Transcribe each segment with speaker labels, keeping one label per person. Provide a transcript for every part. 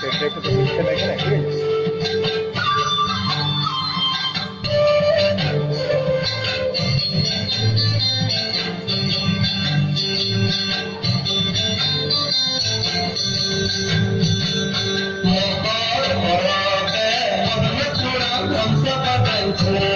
Speaker 1: perfecto porque usted me queda en
Speaker 2: Thank you.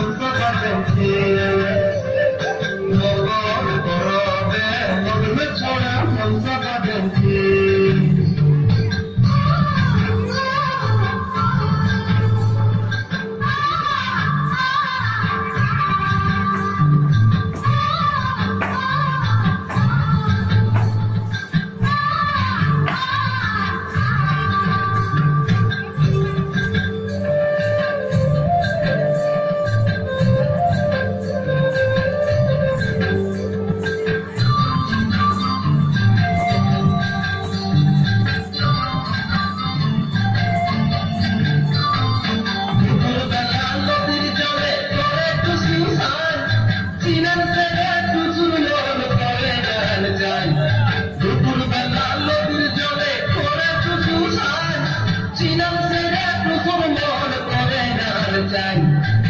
Speaker 2: Santa Catarina. the time.